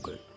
Okay.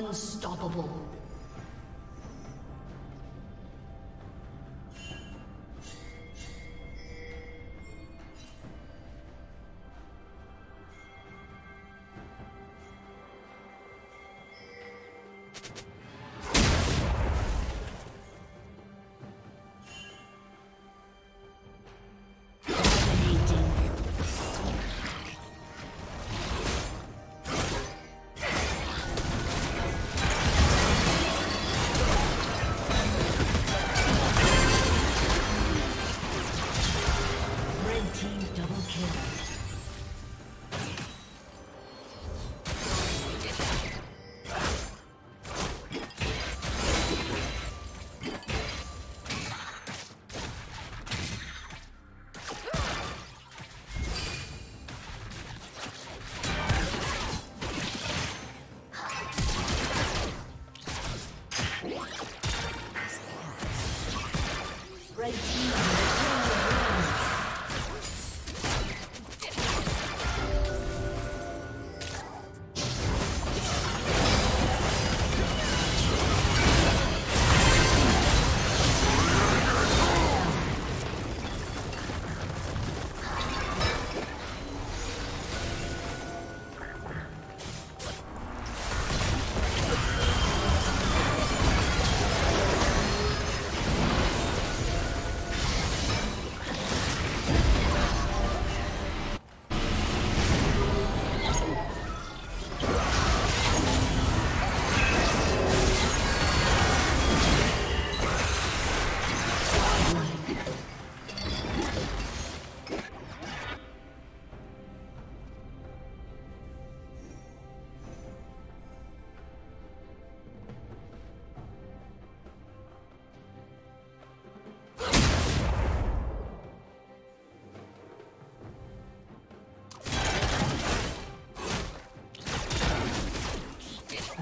Unstoppable.